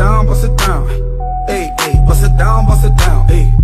down, bust it down. Hey, hey, bust it down, bust it down. Hey.